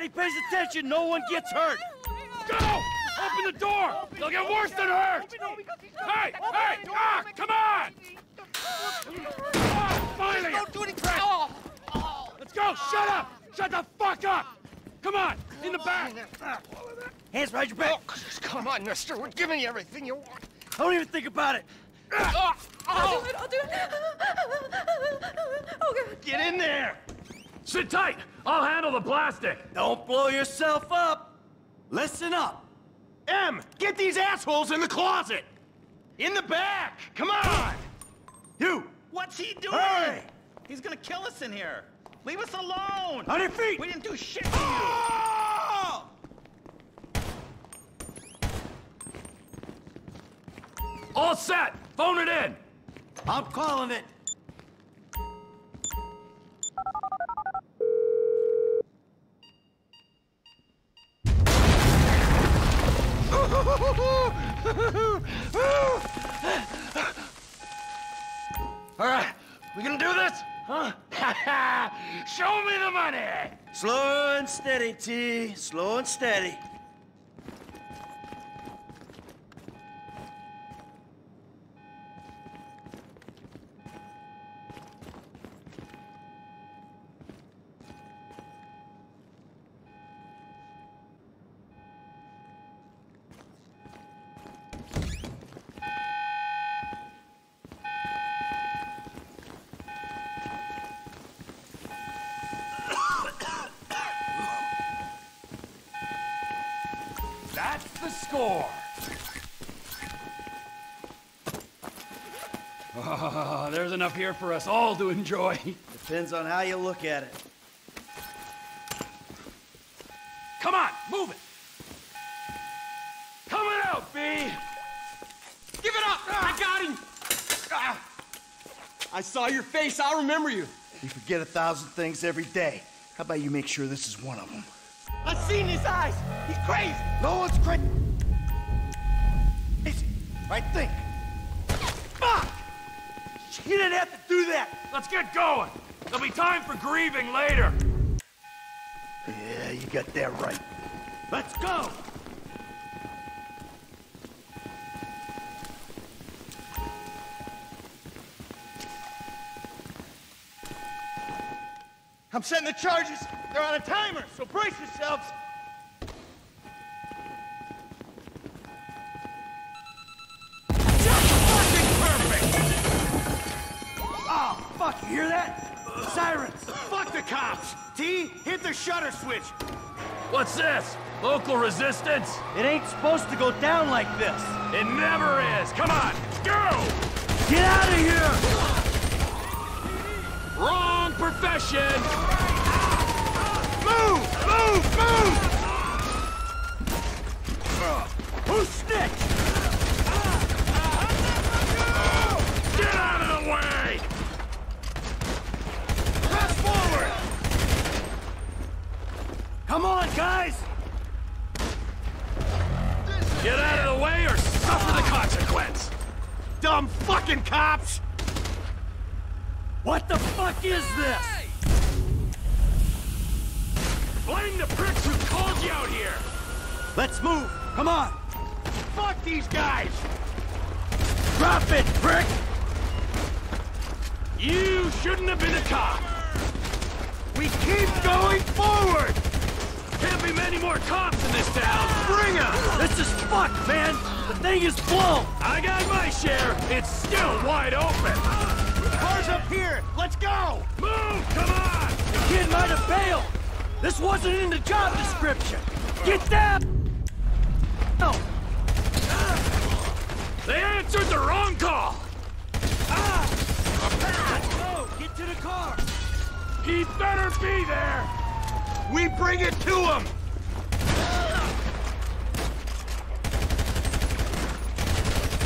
everybody pays attention. No one gets hurt. Go! Open the door! They'll get worse than hurt! Hey! Hey! Ah! Come on! Ah, finally! Don't do anything. Let's go! Shut up! Shut the fuck up! Come on! In the back! Hands behind your back. Come on, mister. We're giving you everything you want. Don't even think about it. I'll do it, I'll do it. Okay. Get in there. Sit tight! I'll handle the plastic! Don't blow yourself up. Listen up. M, get these assholes in the closet. In the back. Come on. You. What's he doing? Hurry. He's gonna kill us in here. Leave us alone. On your feet. We didn't do shit to you. Oh! All set! Phone it in! I'm calling it. And steady, T. Slow and steady. That's the score! Ah, there's enough here for us all to enjoy. Depends on how you look at it. Come on, move it! Coming out, B! Give it up! I got him! Ah. I saw your face. I'll remember you. You forget a thousand things every day. How about you make sure this is one of them? I've seen his eyes. He's crazy. No one's crazy. Right think. Fuck! You didn't have to do that. Let's get going! There'll be time for grieving later! Yeah, you got that right. Let's go. I'm setting the charges. They're on a timer, so brace yourselves. T, hit the shutter switch. What's this? Local resistance? It ain't supposed to go down like this. It never is! Come on, go! Get out of here! Wrong profession! Move! Move! Move! Who snitched? Get out of the way! Press forward! Come on, guys! Get out of the way or suffer the consequence! Dumb fucking cops! What the fuck is this? Blame the pricks who called you out here! Let's move. Come on. Fuck these guys! Drop it, prick! You shouldn't have been a cop! We keep going forward! Can't many more cops in this town! Bring 'em! This is fucked, man. The thing is blown. I got my share! It's still wide open! Cars up here! Let's go! Move! Come on! The kid might have bailed. This wasn't in the job description. Get down. No. They answered the wrong call! Let's go. Get to the car. He better be there! We bring it to them!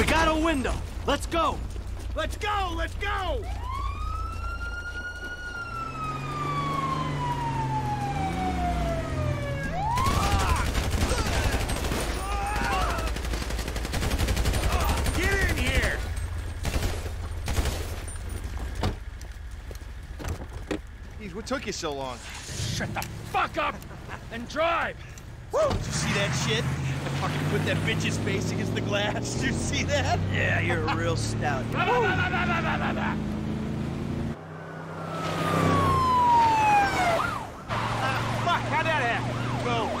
We got a window. Let's go. Let's go! Let's go! Get in here! Jeez, what took you so long? Shut the fuck up and drive! Woo! Did you see that shit? Fucking put that bitch's face against the glass. Did you see that? Yeah, you're a real stout. Fuck, how'd that happen? Go,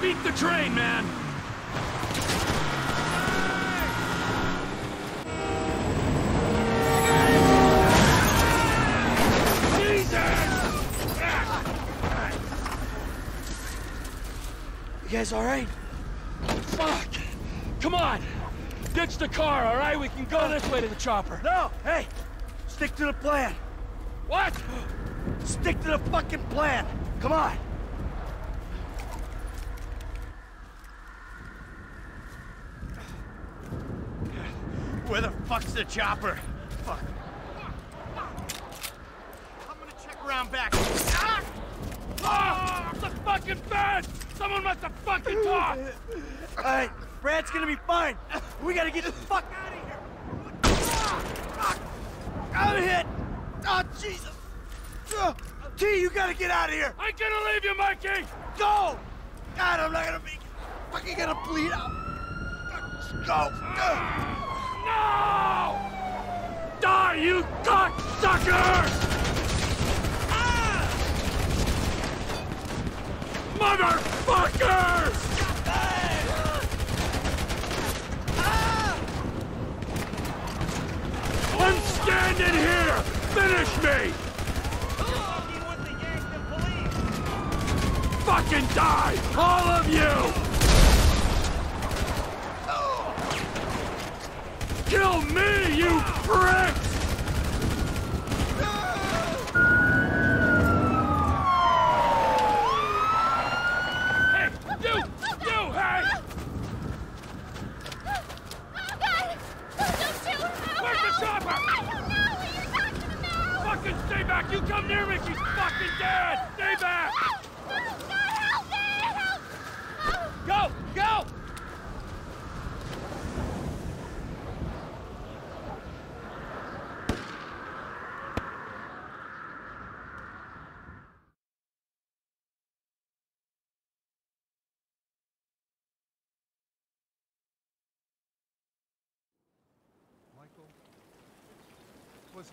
Beat the train, man! Jesus! You guys all right? Fuck! Come on! Ditch the car, all right? We can go this way to the chopper. No. Hey, stick to the plan. What? Stick to the fucking plan. Come on. Where the fuck's the chopper? Fuck. I'm gonna check around back. Ah! Ah! The fucking fence! Someone must have fucking talked! All right, Brad's gonna be fine. We gotta get the fuck out of here. Ah, fuck. I'm hit. Oh, Jesus. Uh, T, you gotta get out of here. I ain't gonna leave you, Mikey! Go. God, I'm not gonna be fucking gonna bleed out. Go. Uh. No! Die, you cocksuckers! Ah! Motherfuckers! I'm standing here! Finish me! Fucking die! All of you! Kill me, you pricks! Hey, you! You, hey! Where's the chopper? I don't know what you're talking about! Fucking stay back! You come near me, she's fucking dead! Stay back! Go! Go! Michael was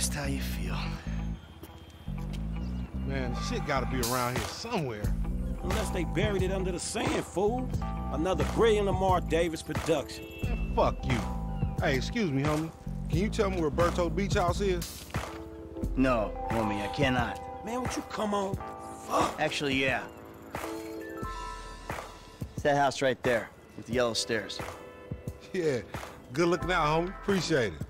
Just how you feel. Man, shit gotta be around here somewhere. Unless they buried it under the sand, fool. Another brilliant Lamar Davis production. Man, fuck you. Hey, excuse me, homie. Can you tell me where Berto Beach House is? No, homie, I cannot. Man, would you come on? Fuck. Actually, yeah. It's that house right there, with the yellow stairs. Yeah. Good looking out, homie. Appreciate it.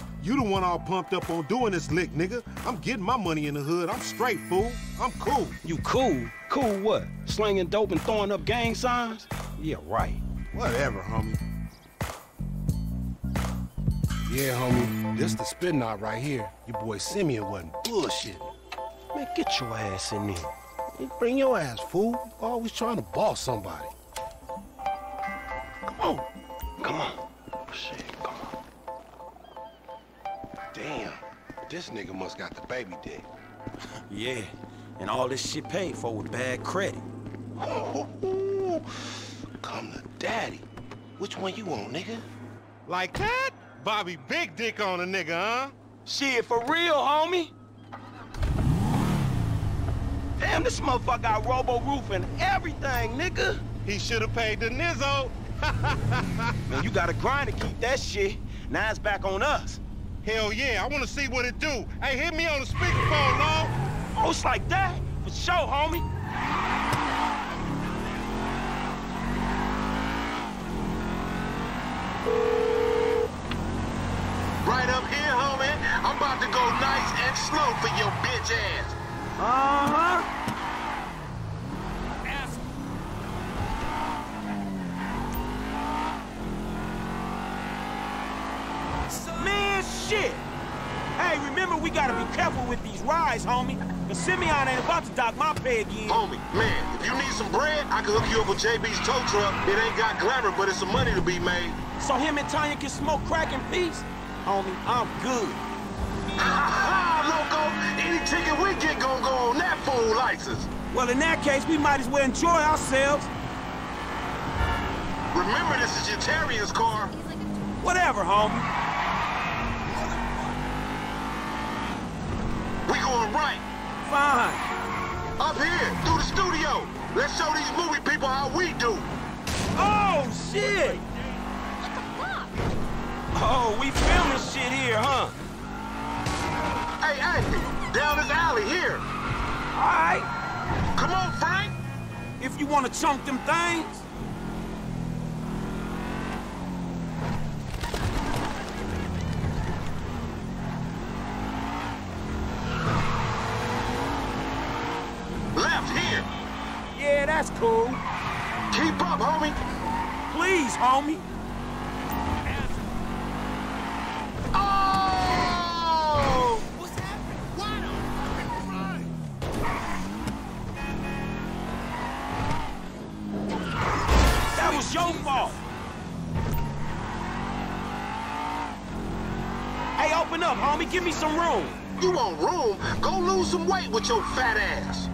You the one all pumped up on doing this lick, nigga. I'm getting my money in the hood. I'm straight, fool. I'm cool. You cool? Cool what? Slinging dope and throwing up gang signs? Yeah, right. Whatever, homie. Yeah, homie. This the spin knot right here. Your boy Simeon wasn't bullshit. Man, get your ass in there. Bring your ass, fool. Always trying to boss somebody. Come on. Come on. Oh, shit, come on. Damn. This nigga must got the baby dick. Yeah, and all this shit paid for with bad credit. Come to daddy. Which one you want, nigga? Like that? Bobby big dick on a nigga, huh? Shit, for real, homie? Damn, this motherfucker got robo-roof and everything, nigga. He should have paid the nizzo. Man, you gotta grind to keep that shit. Now it's back on us. Hell yeah, I wanna see what it do. Hey, hit me on the speakerphone, Law. Oh, it's like that? For sure, homie. Right up here, homie. I'm about to go nice and slow for your bitch ass. Uh-huh. Man, shit. Hey, remember we gotta be careful with these rides, homie. Cause Simeon ain't about to dock my pay again. Homie, man, if you need some bread, I can hook you up with JB's tow truck. It ain't got glamour, but it's some money to be made. So him and Tonya can smoke crack in peace? Homie, I'm good. Ha ha, loco! Any ticket we get gon' go on that fool license. Well, in that case, we might as well enjoy ourselves. Remember, this is Yetarian's car. Whatever, homie. We going right. Fine. Up here, through the studio. Let's show these movie people how we do. Oh, shit! What the fuck? Oh, we filming shit here, huh? Hey, hey, down this alley here. All right. Come on, Frank. If you want to chunk them things. Left here. Yeah, that's cool. Keep up, homie. Please, homie. Oh! That was your fault. Hey, open up, homie. Give me some room. You want room? Go lose some weight with your fat ass.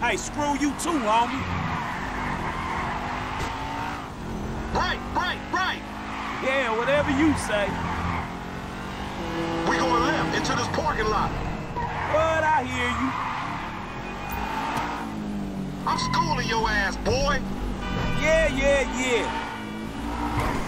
Hey, screw you too, homie. Right, right, right. Yeah, whatever you say. We going left into this parking lot. But I hear you. I'm schooling your ass, boy. Yeah, yeah, yeah.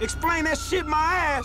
Explain that shit my ass.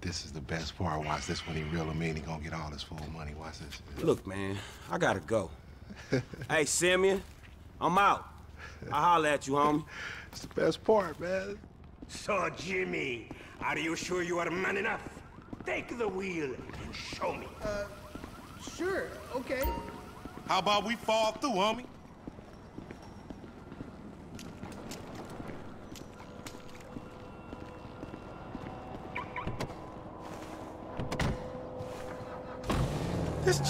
This is the best part. Watch this when he reel him in. He gonna get all his full money. Watch this. Look, man, I gotta go. hey, Simeon, I'm out. I'll holler at you, homie. It's the best part, man. So, Jimmy, are you sure you are man enough? Take the wheel and show me. Uh, sure, okay. How about we fall through, homie? This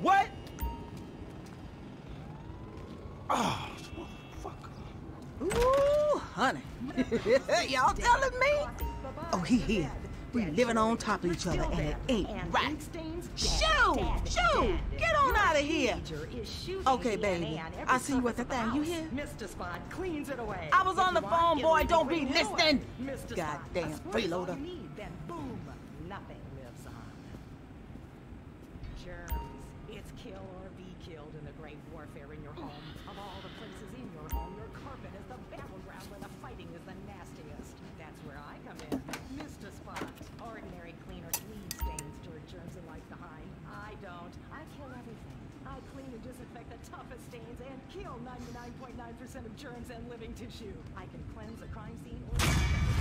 What? Oh, fuck. Ooh, honey. Y'all telling me? Oh, he here. We living on top of each other, and it ain't right. Shoo! Shoo! Get on out of here! Okay, baby. I see you at the thing. You hear? Mr. Spot cleans it away. I was on the phone, boy. Don't be be listening. away. Mr. Spot, Goddamn freeloader. you need, then boom, nothing lives on. Germs. perfect the toughest stains and kill 99.9% .9 of germs and living tissue. I can cleanse a crime scene or...